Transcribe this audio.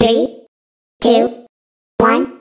Three, two, one.